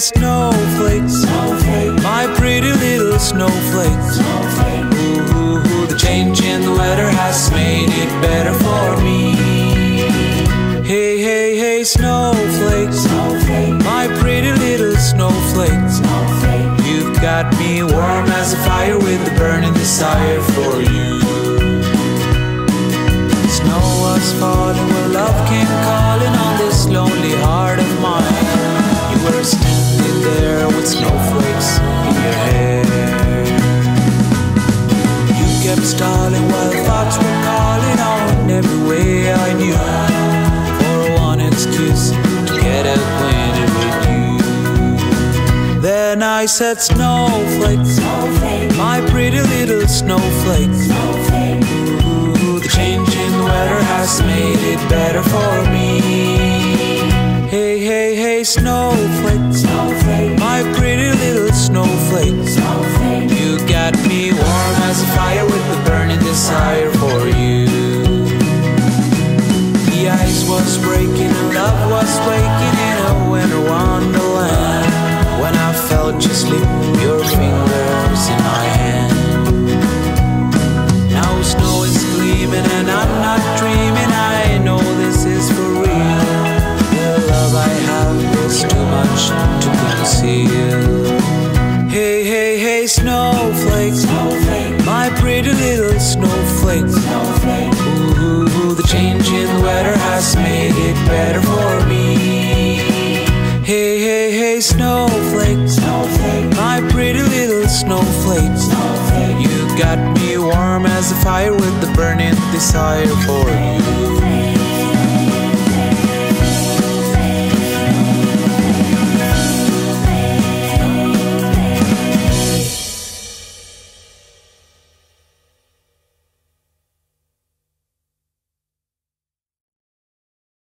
snowflakes. My pretty little snowflakes. Ooh, the change in the weather has made it better for me. Hey, hey, hey, snowflakes. My pretty little snowflakes. You've got me warm as a fire with a burning desire for you. Stalling while thoughts were calling on every way I knew for one excuse to get acquainted with you. Then I said, Snowflakes, my pretty little snowflakes. Ooh, the change in the weather has made it better for me. Hey, hey, hey, snowflakes, ice was breaking and love was waking in a winter wonderland. When I felt you slip your fingers in my hand. Now snow is gleaming and I'm not dreaming. I know this is for real. The love I have is too much to conceal. Hey, hey, hey, snowflakes. My pretty little snowflakes. Ooh, hey, snowflakes. My pretty little snowflake, You got me warm as a fire with the burning desire for you.